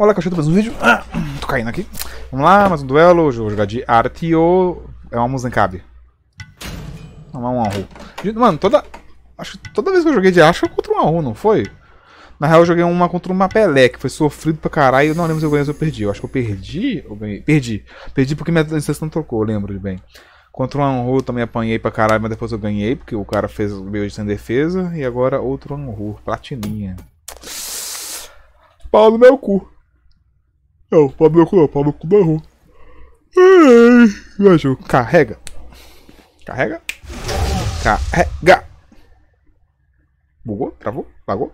Olá, cachorro, mais um vídeo. Ah, tô caindo aqui. Vamos lá, mais um duelo. Hoje eu vou jogar de Artio. É uma Muzenkabe. Não, é um Anru. Mano, toda. Acho que toda vez que eu joguei de Acho foi contra um Anru, não foi? Na real, eu joguei uma contra uma Pelé, que foi sofrido pra caralho. Eu não lembro se eu ganhei ou se eu perdi. Eu acho que eu perdi ou ganhei. Perdi. Perdi porque minha não trocou, eu lembro de bem. Contra o Anru também apanhei pra caralho, mas depois eu ganhei, porque o cara fez o meio de sem defesa. E agora outro Anru, platininha. Pau no meu cu. Não, pau no cu não, pau no cu jogo. Carrega. Carrega. Carrega. Bugou? Travou? Lagou?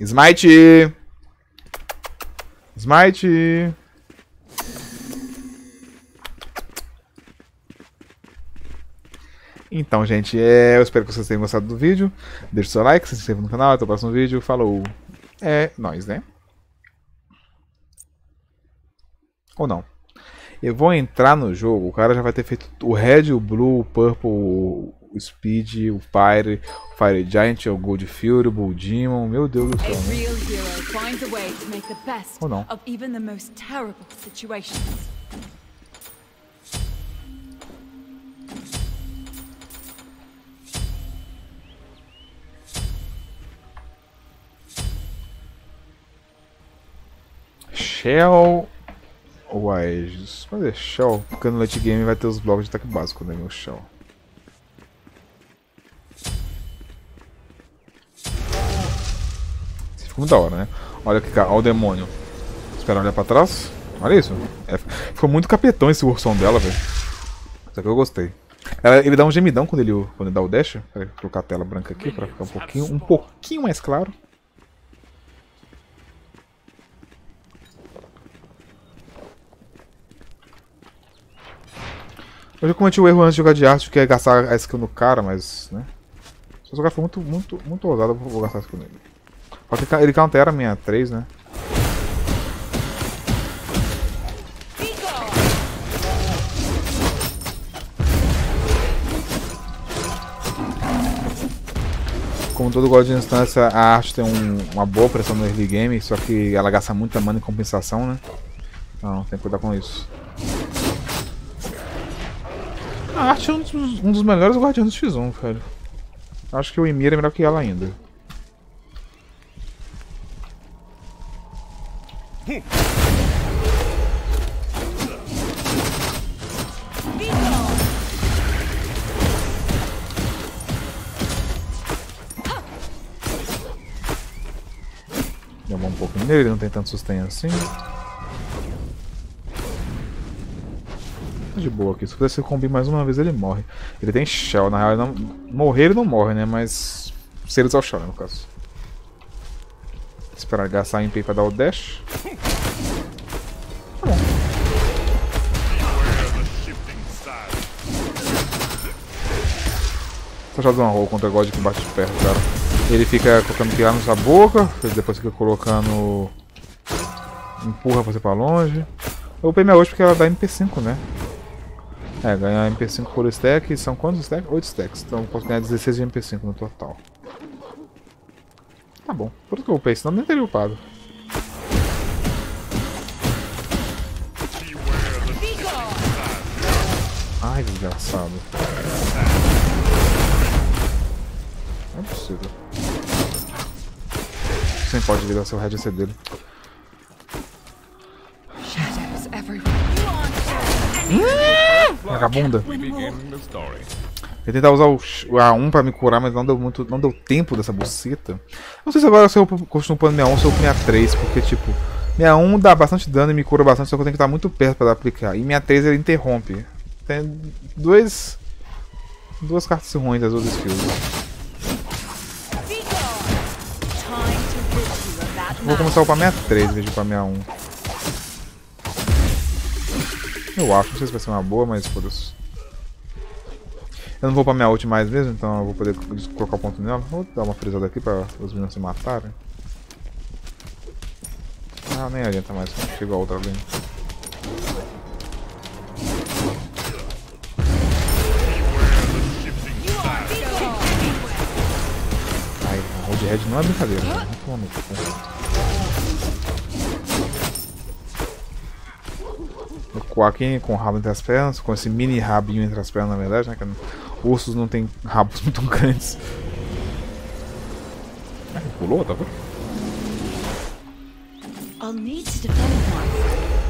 Smite! Smite! Então, gente, é, eu espero que vocês tenham gostado do vídeo. Deixe seu like, se inscreva no canal, até o próximo vídeo. Falou! É nóis, né? Ou não. Eu vou entrar no jogo, o cara já vai ter feito o Red, o Blue, o Purple, o Speed, o Fire, o Fire Giant, o Gold Fury, o Bull Demon, meu Deus do céu. Né? Ou não. Shell ou Aegis? É Shell, porque no late game vai ter os blocos de ataque básico, né, meu Shell. Ficou muito da hora, né? Olha que olha o demônio. Espera olhar pra trás. Olha isso. É, ficou muito capetão esse ursão dela, velho. Isso aqui eu gostei. Ela, ele dá um gemidão quando ele, quando ele dá o dash. Vou colocar a tela branca aqui pra ficar um pouquinho, um pouquinho mais claro. Eu já cometi o erro antes de jogar de arte, que é gastar a skill no cara, mas, né. Se jogar for muito, muito, muito ousado, eu vou gastar a skill nele. Só que ele countera minha 3, né. Como todo God de instância, a arte tem um, uma boa pressão no early game, só que ela gasta muita mana em compensação, né. Então tem que cuidar com isso. A arte é um dos, um dos melhores guardiões do X1, velho. Acho que o Emir é melhor que ela ainda. Demora um pouquinho nele, não tem tanto sustento assim. De boa aqui. Se pudesse combi mais uma vez, ele morre. Ele tem shell, na real, não... morrer ele não morre, né? Mas se ele usar o shell, né, no caso. Esperar ele gastar MP pra dar o dash. Tá bom. Só já uma roll contra o God que bate de perto, cara. Ele fica colocando pilar na sua boca, depois fica colocando... Empurra você pra longe. Eu upei minha hoje porque ela dá MP5, né? É, ganhar MP5 por stack, são quantos stacks? 8 stacks, então posso ganhar 16 de MP5 no total. Tá bom, por isso que eu upei, senão nem teria upado. Ai, desgraçado. Não é possível. Você pode virar seu head dele. Vagabunda. Eu tentar usar o A1 pra me curar, mas não deu muito. não deu tempo dessa buceta. Não sei se agora se eu costumo pôr 61 ou 63, porque tipo, 61 dá bastante dano e me cura bastante, só que eu tenho que estar muito perto pra aplicar. E 63 ele interrompe. Tem dois. duas cartas ruins das duas skills. Vou começar a upar 63 em vez de upar 61. Eu acho, não sei se vai ser uma boa, mas foda-se. Eu não vou pra minha ult mais mesmo, então eu vou poder colocar o ponto nela. Vou dar uma frisada aqui pra os meninos se matarem. Ah, nem adianta mais, chega a outra ali. Ai, de Red não é brincadeira. Né? No Quaquin com o rabo entre as pernas, com esse mini rabinho entre as pernas, na verdade, né? Que ursos não tem rabos muito grandes. Ah, pulou, tá vendo?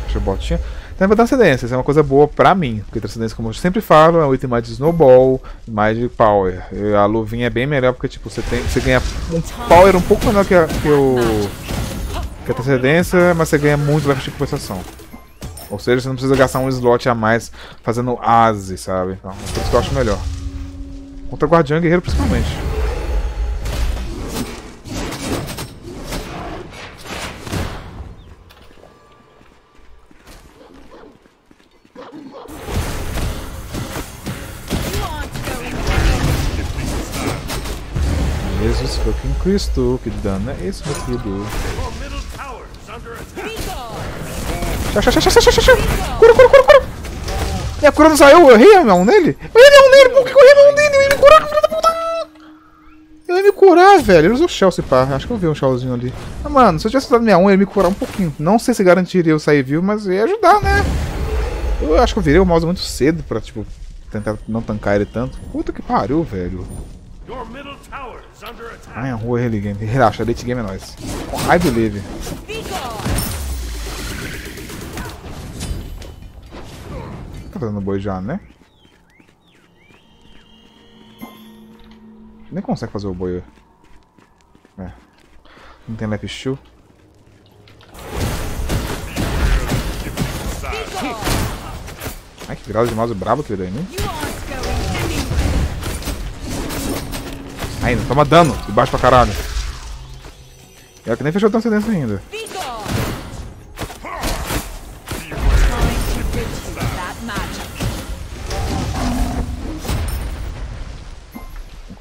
Deixa eu botinha. Tem a transcendência, isso é uma coisa boa pra mim. Porque transcendência, como eu sempre falo, é um item mais de snowball, mais de power. E a luvinha é bem melhor porque tipo, você, tem, você ganha um power um pouco menor que, a, que, o, que a transcendência, mas você ganha muito leve de compensação. Ou seja, você não precisa gastar um slot a mais fazendo ase, sabe? Então, é por isso que eu acho melhor. Contra Guardião Guerreiro principalmente. Jesus fucking Cristo, que dano é esse, meu filho? Xa, xa, xa, xa, xa, xa, Cura, cura, cura, cura! Minha cura não saiu, eu errei a mão nele? Eu errei a mão nele, por que eu errei a mão dele? Eu ia me curar, filho da puta! Eu ia me curar, velho. Ele usou Shell, se pá. Acho que eu vi um Shellzinho ali. Ah, mano, se eu tivesse usado minha 1, ele ia me curar um pouquinho. Não sei se garantiria eu sair vivo, mas ia ajudar, né? Eu acho que eu virei o mouse muito cedo pra, tipo, tentar não tancar ele tanto. Puta que pariu, velho. Ai, rua early game. Relaxa, late game é nóis. I believe. Tá fazendo boi já, né? Nem consegue fazer o boi. É. Não tem lap shoe. Ai, que grau de mouse bravo que ele deu mim. Ainda, toma dano. De baixo pra caralho. E ela que nem fechou a transcendência ainda.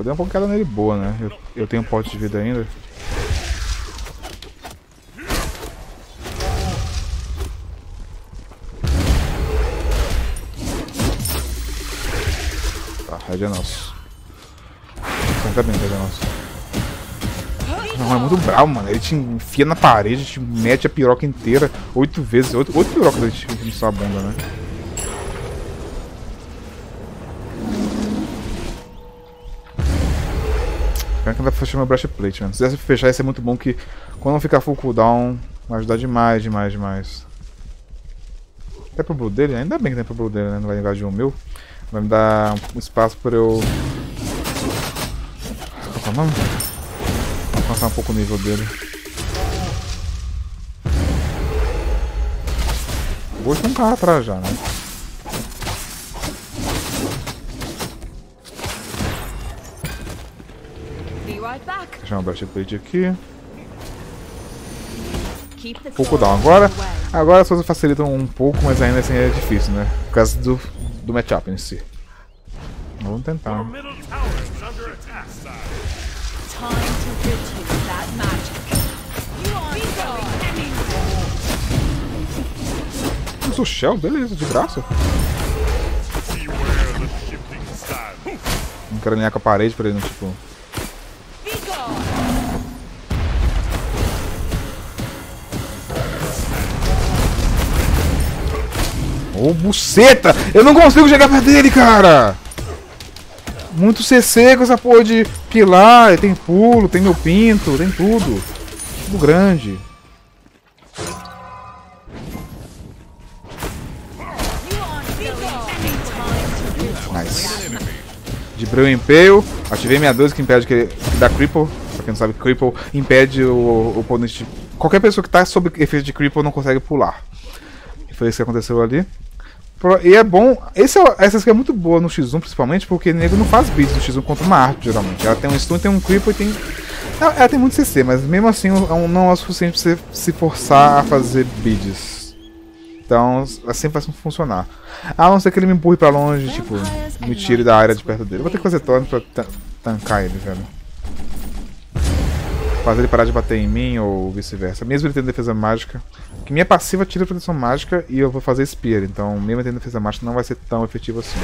Dei uma pancada nele boa, né? Eu, eu tenho um pote de vida ainda. Tá, Red é nosso. Bem, Red é nosso. Não, é muito bravo, mano. Ele te enfia na parede, te mete a piroca inteira oito vezes. Oito, oito pirocas ele te enfia na bunda, né? Pena que não fechar meu breastplate, mano. Se tivesse fechar, ia ser muito bom que quando não ficar full cooldown, vai ajudar demais, demais, demais. Tem pro blue dele? Ainda bem que tem pro blue dele, né? Não vai invadir o meu. Vai me dar um espaço pra eu... Qual é o um pouco o nível dele. Vou um cara atrás já, né? Deixar um breastplate aqui. Pouco down. Agora, agora as coisas facilitam um pouco, mas ainda assim é difícil, né? Por causa do, do matchup em si. Vamos tentar. Usa o Shell? Beleza, de graça. Não quero alinhar com a parede pra ele não, tipo... Ô, oh, buceta! Eu não consigo chegar perto dele, cara! Muito CC com essa porra de pilar, tem pulo, tem meu pinto, tem tudo. Tudo grande. Nice. De Breu Impale, ativei minha 12 que impede que, que dá Cripple. Pra quem não sabe, Cripple impede o, o oponente. Qualquer pessoa que tá sob efeito de Cripple não consegue pular. E foi isso que aconteceu ali. E é bom. Esse, é essa aqui é muito boa no X1, principalmente, porque o nego não faz beats no X1 contra uma arte, geralmente. Ela tem um stun, tem um cripple e tem. Ela, ela, tem muito CC, mas mesmo assim não é o suficiente pra você se forçar a fazer bids. Então, assim vai funcionar. A não ser que ele me empurre pra longe, tipo, me tire da área de perto dele. Eu vou ter que fazer torno pra tancar ele, velho fazer ele parar de bater em mim ou vice-versa. Mesmo ele tendo defesa mágica, que minha passiva tira proteção mágica e eu vou fazer Spear, então mesmo ele tendo defesa mágica não vai ser tão efetivo assim.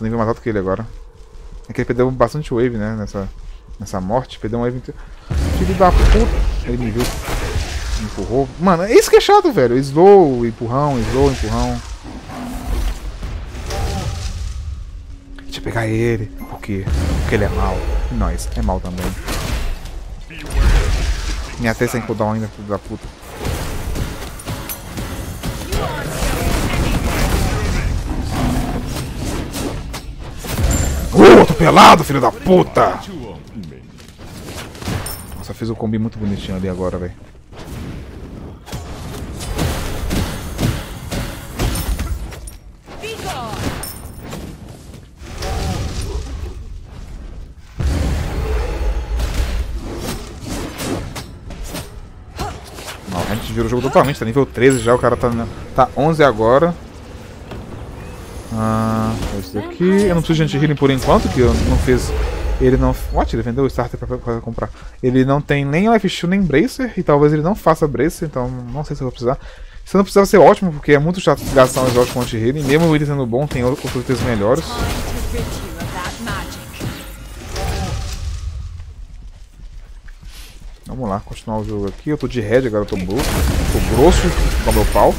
tô nível mais alto que ele agora. É que ele perdeu bastante wave, né? Nessa, nessa morte. Perdeu um wave inteiro. Filho da puta. Ele me viu. Empurrou. Mano, é isso que é chato, velho. Slow, empurrão, slow, empurrão. Deixa eu pegar ele. Por quê? Porque ele é mal. E nós, é mal também. Minha testa sem cooldown ainda, filho da puta. Uh, atropelado, filho da puta! Nossa, fez o combi muito bonitinho ali agora, velho. Gente virou o jogo totalmente, tá nível 13 já, o cara tá, tá 11 agora. Ah, esse daqui. Eu não preciso de anti-healing por enquanto, que eu não fiz. Ele não. What? Ele vendeu o starter pra, pra, comprar. Ele não tem nem Life Shield nem Bracer, e talvez ele não faça Bracer, então não sei se eu vou precisar. Se não precisava ser ótimo, porque é muito chato gastar um exótico com anti-healing. Mesmo ele sendo bom, tem outros itens melhores. Vamos lá, continuar o jogo aqui. Eu tô de red agora, eu tô grosso. Tô grosso com meu pau.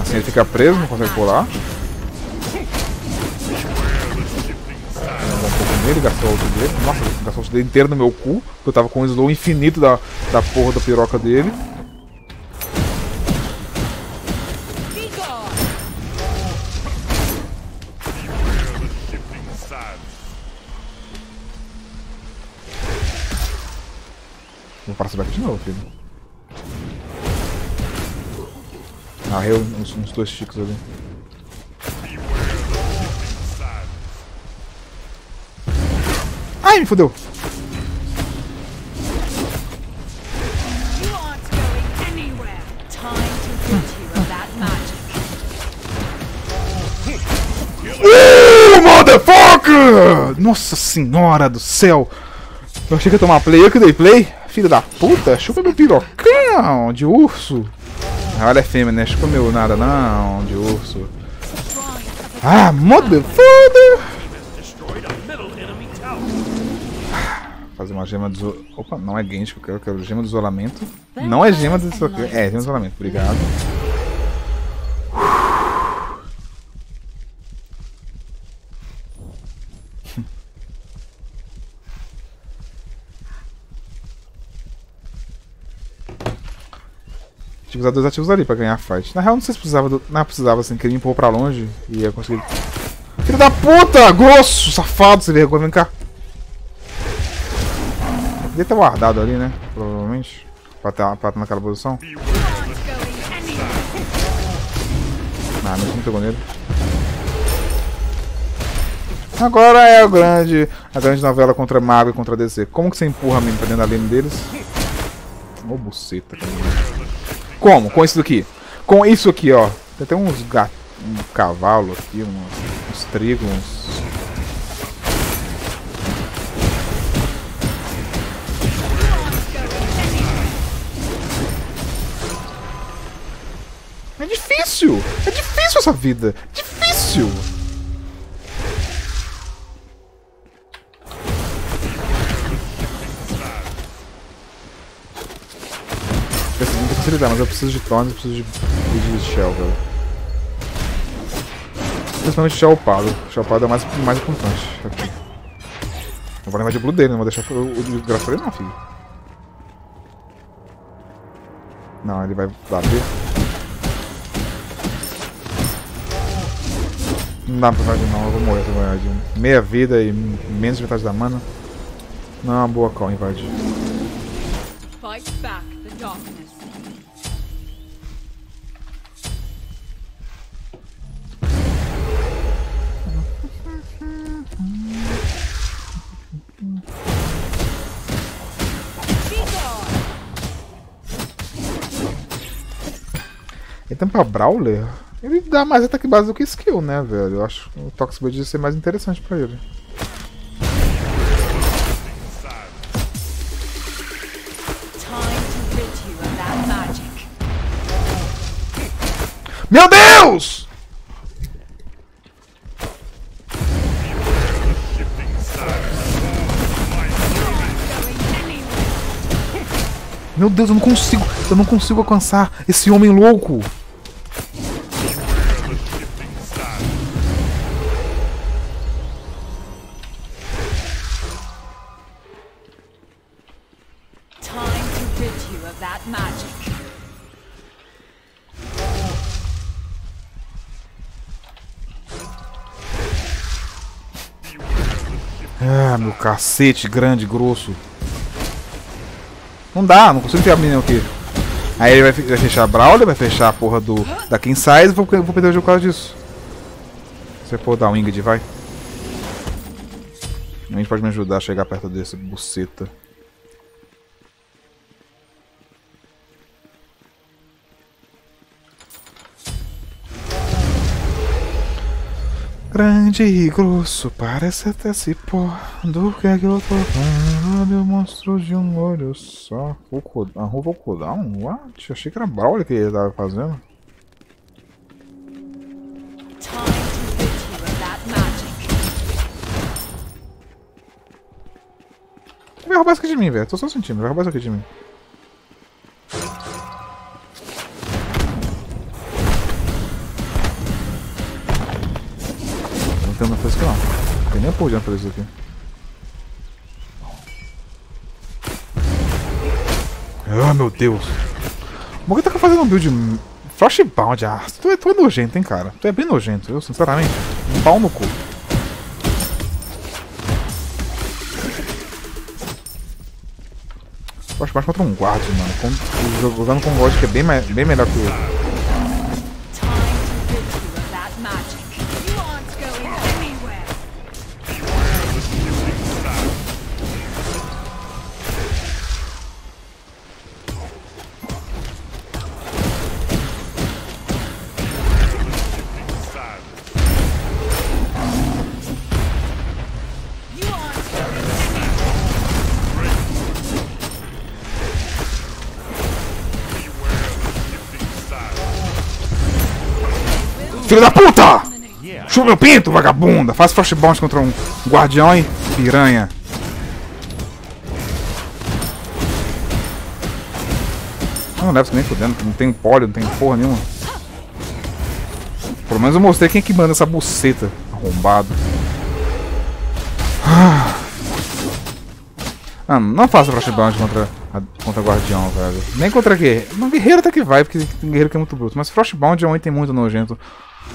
Assim ele fica preso, não consegue pular. nele, gastou o dele. Nossa, gastou o dele inteiro no meu cu. Eu tava com o slow infinito da, da porra da piroca dele. Parar essa de novo, filho. Narrei uns, uns dois chicos ali. Ai, me fodeu! Uh, motherfucker! Nossa senhora do céu! Eu achei que ia tomar play, eu que dei play. Filho da puta, chupa meu pirocão de urso. Olha é fêmea, né? Chupa meu nada não, de urso. Ah, motherfucker! Fazer uma gema de isolamento. Opa, não é Genji que eu quero, eu quero gema de isolamento. Não é gema de isolamento. É, gema de isolamento, obrigado. Tive que usar dois ativos ali pra ganhar a fight. Na real, não sei se precisava do... Não, precisava, assim, que ele empurrou pra longe e ia conseguir... Filho da puta! Grosso! Safado, sem vergonha, vem cá. Ele tá guardado ali, né? Provavelmente. Pra estar pra naquela posição. Ah, não pegou nele. Agora é a grande, a grande novela contra Mago e contra DC. Como que você empurra mesmo pra dentro da lane deles? Ô, oh, buceta. Como? Com isso daqui. Com isso aqui, ó. Tem até uns gatos, um cavalo aqui, uns, uns trigos, uns... É difícil! É difícil essa vida! Difícil! Facilitar, mas eu preciso de Thorns, eu preciso de, de Shell, velho. Principalmente Shell upado. Shell upado é mais, mais importante aqui. Não vou levar de blue dele, não vou deixar o, o ele não, filho. Não, ele vai bater. Não dá pra fazer não, eu vou morrer se eu invadir. Meia vida e menos de metade da mana. Não é uma boa call invadir. Fight back the darkness. tempo pra Brawler, ele dá mais ataque base do que skill, né, velho? Eu acho que o Toxic Blade ia ser mais interessante pra ele. Meu Deus! Meu Deus, eu não consigo, eu não consigo alcançar esse homem louco. Ah, meu cacete grande, grosso. Não dá, não consigo ter a aqui. Aí ele vai, fe- vai fechar a Brawler, vai fechar a porra do, da King Size vou, vou perder o jogo por causa disso. Você pode dar um Ingrid, vai. A gente pode me ajudar a chegar perto desse buceta. Grande e grosso, parece até cipó. Do que é que eu tô falando? Meu monstro de um olho só. Voco- A rua Vocodown? What? Achei que era Brawler que ele tava fazendo. Vai roubar isso aqui de mim, velho. Tô só sentindo, vai roubar isso aqui de mim. Tem nada pra aqui não. Tem nem diante pra isso aqui. Ah, meu Deus. Por que tá fazendo um build Frostbound? Ah, tu é, tu é nojento, hein, cara. Tu é bem nojento, eu, sinceramente. Um pau no cu. Mais contra um guard, mano. Com, jogando com um guard que é bem, bem melhor que o. Time Filho da puta! Chupa meu pinto, vagabunda! Faz flashbound contra um guardião e piranha. Não, não leva nem fudendo, não tem pólio, não tem porra nenhuma. Pelo menos eu mostrei quem é que manda essa buceta. Arrombado. Ah, não faça flashbound contra, a- contra guardião, velho. Nem contra guerreiro. No guerreiro até que vai, porque tem guerreiro que é muito bruto. Mas flashbound é um item muito nojento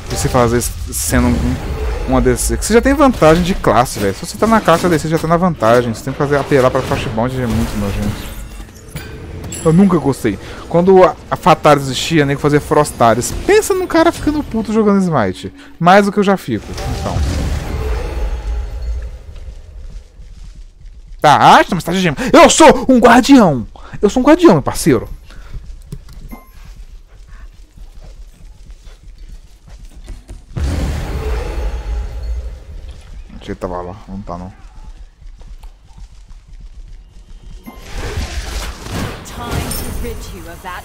de se fazer sendo um, um ADC. Que você já tem vantagem de classe, velho. Se você tá na classe ADC, já tá na vantagem. Você tem que fazer apelar pra flashbound, é muito nojento. Eu nunca gostei. Quando a, a Fataris existia, nem que fazer Frostaris. Pensa num cara ficando puto jogando Smite. Mais do que eu já fico. Então. Tá, acha, mas tá de gema. Eu sou um guardião! Eu sou um guardião, meu parceiro.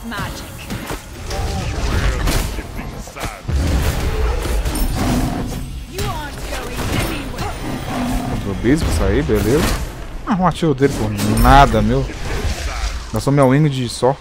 Magic. You aren't going anywhere. Contra o Bispo, sair, beleza. Ah, um ativo dele por nada, meu. Gastou meu wing de só.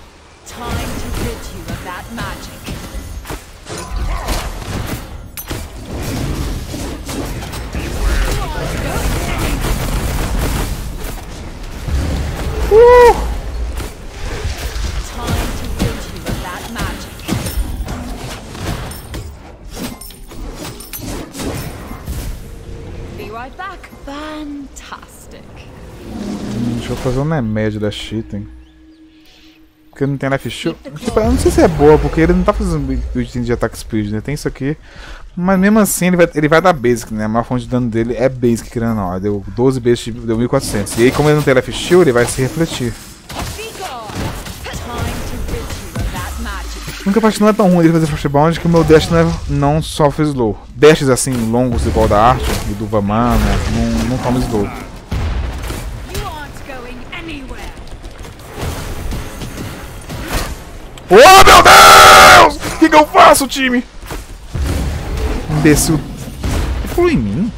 Fazer um remédio da Cheating. Porque não tem life shield. Tipo, eu não sei se é boa, porque ele não tá fazendo item de ataque speed, né? Tem isso aqui. Mas mesmo assim ele vai, ele vai dar basic, né? A maior fonte de dano dele é basic, querendo não. Deu 12 basic, deu 1400. E aí, como ele não tem life shield, ele vai se refletir. Nunca parte não é tão ruim ele fazer flashbound que o meu dash não, é, não sofre slow. Dashes assim, longos igual da arte do Vamana, não, não toma slow. Oh, meu Deus! O que, que eu faço, time? Imbecil. Ele pulou em mim?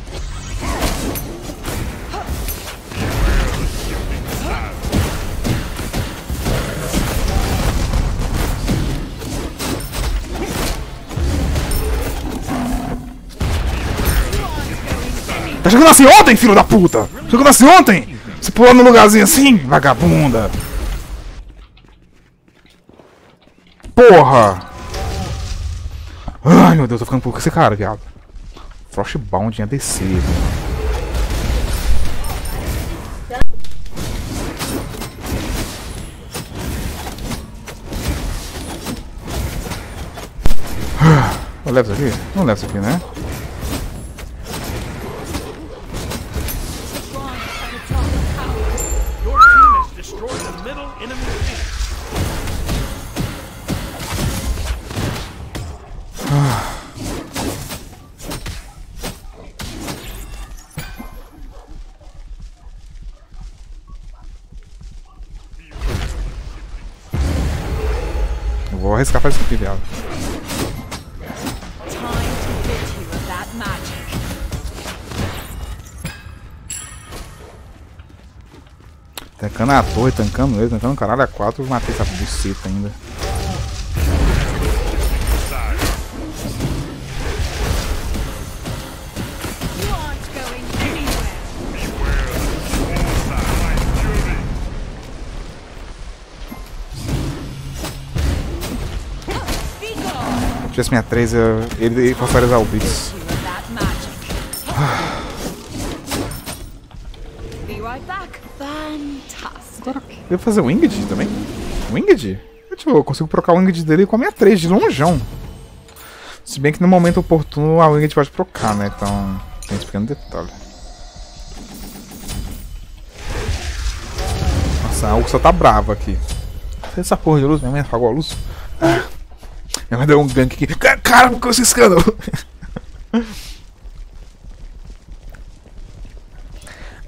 Tá jogando assim ontem, filho da puta! Tá jogando assim ontem! Você pulou num lugarzinho assim, vagabunda! Porra! Ai meu Deus, tô ficando pouco com esse cara, viado. Frostbound em ADC. Eu levo isso aqui? Não levo isso aqui, né? Eu vou arriscar fazer isso aqui, viado. Tancando a torre, tancando ele, tancando o caralho a 4, eu matei essa buceta ainda. PS63, eu, ele, ele passaria a usar o Blitz. Devo fazer o Inged também? O Inged? Eu, tipo, eu consigo trocar o Inged dele com a minha de longeão. Se bem que no momento oportuno a Winged pode trocar, né? Então tem esse pequeno detalhe. Nossa, a só tá brava aqui. Essa porra de luz mesmo apagou a luz? Ah minha mãe deu um gank aqui. Ca- Cara, por que esse escândalo?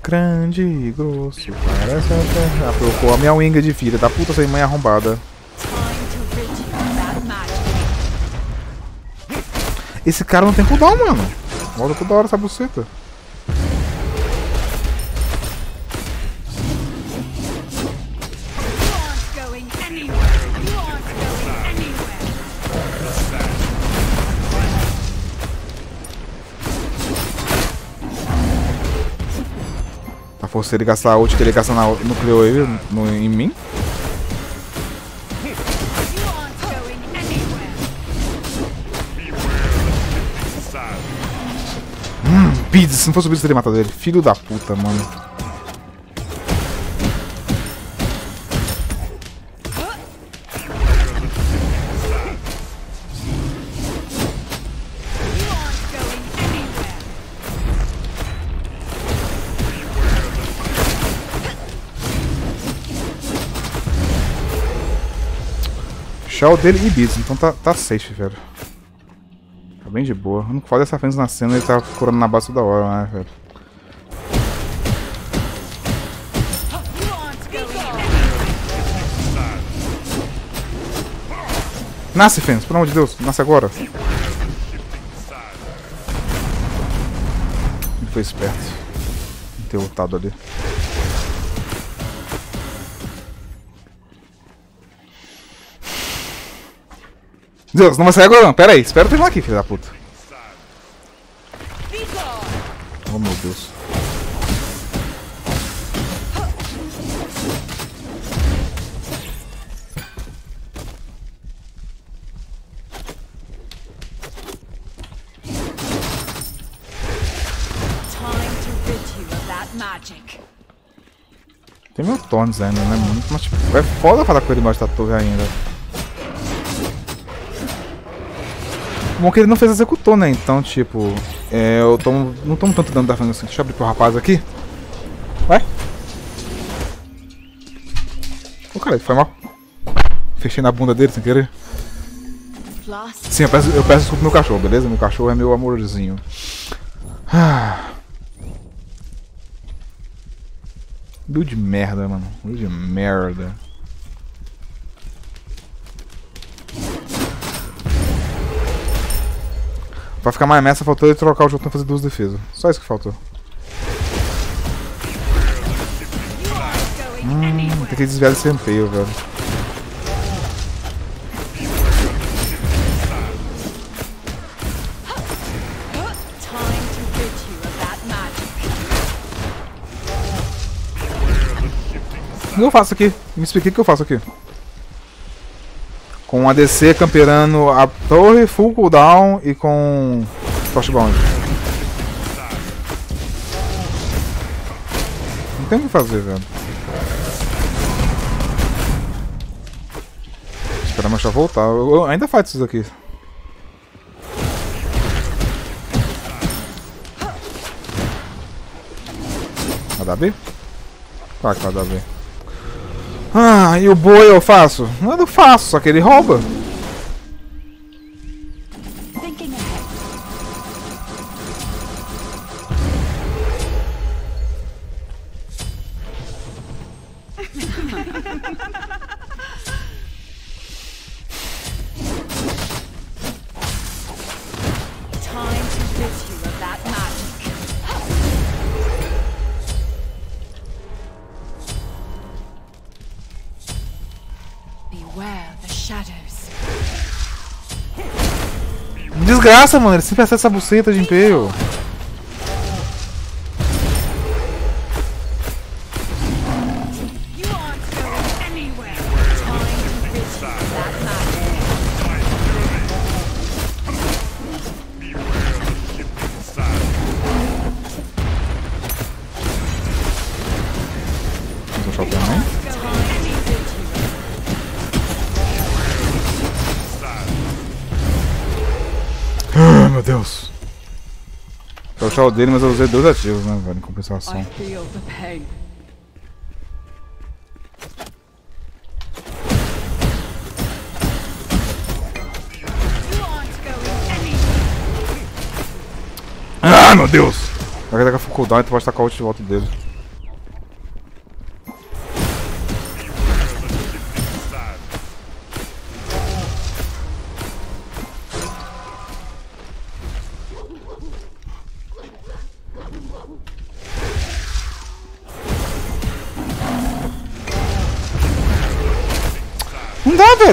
Grande e grosso, parece até. Ah, trocou a minha winga de filha da puta sem mãe arrombada. Esse cara não tem cooldown, mano. Volta toda hora essa buceta. Tá forçando ele gastar a ult que ele gasta na nucleou ele no, em mim. Anywhere. Pide, se não fosse o Blitz, teria matado ele. Filho da puta, mano. Shell dele e Blitz, então tá, tá safe, velho. Tá bem de boa. O único foda é essa Fênix na cena ele tá curando na base toda hora, né, velho. Nasce, Fênix, pelo amor de Deus, nasce agora. Ele foi esperto. Não ter lutado ali. Deus, não vai sair agora não. Pera aí, espera eu terminar aqui, filho da puta. Oh meu Deus. Tem meu Tones ainda, né, mano? Mas tipo, é foda falar com ele embaixo da torre ainda. Bom que ele não fez executor, né? Então, tipo, é, eu tomo, não tomo tanto dano da Fênix assim. Deixa eu abrir pro rapaz aqui. Vai. Ô, cara, foi mal. Fechei na bunda dele sem querer. Sim, eu peço, eu peço desculpa pro meu cachorro, beleza? Meu cachorro é meu amorzinho. Ah. Build merda, mano. Build merda. Pra ficar mais messa, faltou ele trocar o jogo pra fazer duas defesas. Só isso que faltou. Hum, tem que desviar desse empenho, velho. O que eu faço aqui? Me explica o que eu faço aqui. Com a DC camperando a torre, full cooldown e com Frostbound. Não tem o que fazer, velho. Esperar mancha voltar. Eu, eu ainda faço isso aqui. Vai dar B? Claro que vai dar B. Ah, e o boi eu faço? Não eu faço, só que ele rouba. Time to rid Desgraça, mano. Ele sempre acerta essa buceta de empenho. Puxar o dele, mas eu usei dois ativos, né, velho, em compensação. Ah, meu Deus! Vai tacar full cooldown, tu pode tacar o ult de volta dele.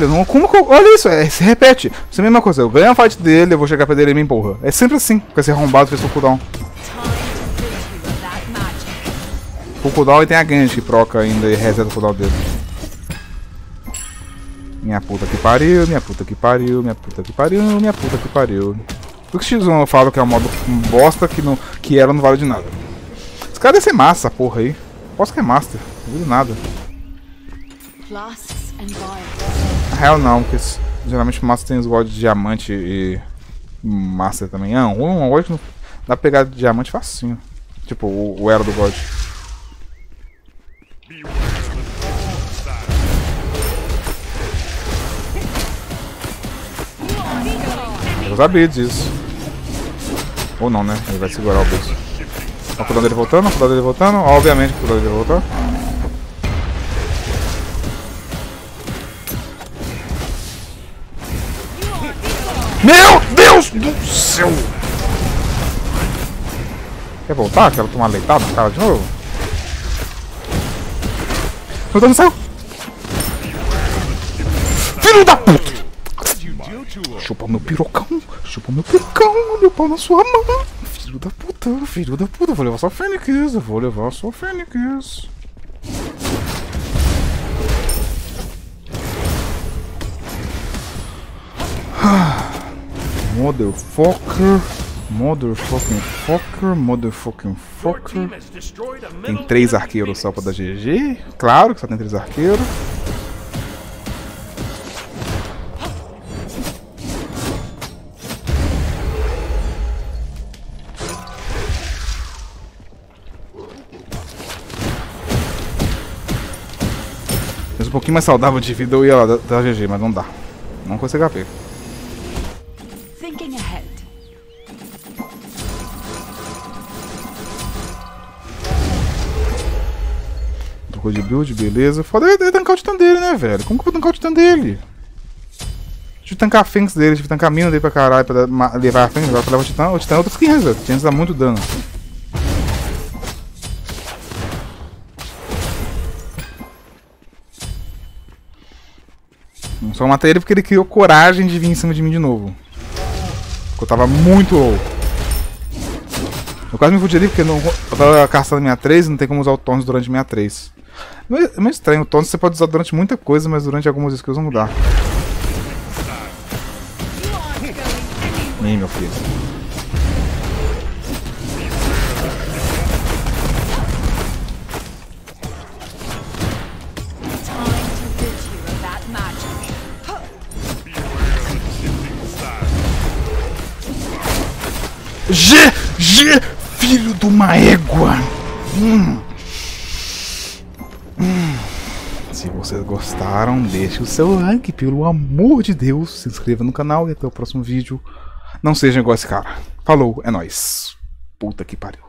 Não, como eu- Olha isso, é, se repete. Isso é a mesma coisa. Eu ganho a fight dele, eu vou chegar pra dele e me empurra. É sempre assim, com esse arrombado fez full cooldown. Full cooldown e tem a Genji que proca ainda e reseta o cooldown dele. Minha puta que pariu, minha puta que pariu, minha puta que pariu, minha puta que pariu. Por que X1 eu falo que é um modo bosta que, não, que era não vale de nada? Esse cara deve ser massa, porra aí. Posso que é master, não vale nada. Flasks and. Na real não, porque geralmente master tem os gold de diamante e master também. Ah, um, hoje não dá pra pegar de diamante facinho. Tipo, o, o era do god. Eu sabia disso. Ou não, né? Ele vai segurar o bolso. Ó, o cooldown dele voltando, o cooldown dele voltando. Obviamente o cooldown dele voltou. Deus do céu! Quer voltar? Quero tomar leitada no cara de novo? Meu Deus do céu! Filho da puta! Chupa meu pirocão! Chupa meu pirocão! Meu pau na sua mão! Filho da puta! Filho da puta! Vou levar sua Fênix! Vou levar sua Fênix! Motherfucker! Motherfucking fucker! Motherfucking fucker! Tem três arqueiros só pra dar GG. Claro que só tem três arqueiros. Um pouquinho mais saudável de vida eu ia dar, dar GG, mas não dá. Não consigo HP. Trocou de build, beleza. Foda é, tancar o titã dele, né, velho? Como que eu vou tancar o titã dele? Tive que a Fênix dele, tive que a mina dele pra caralho pra levar a Fênix, agora pra levar o titã. O titã é outra skin, velho. Dá muito dano. Só matei ele porque ele criou coragem de vir em cima de mim de novo. Porque eu tava muito low. Eu quase me fudi ali porque não, eu tava caçando minha 3 e não tem como usar o Tons durante minha 3. É meio estranho, o tônus você pode usar durante muita coisa, mas durante algumas skills não mudar. Ih, meu filho. G! G! Filho de uma égua! Hum. Vocês gostaram, deixe o seu like, pelo amor de Deus. Se inscreva no canal e até o próximo vídeo. Não seja igual esse cara. Falou, é nóis. Puta que pariu.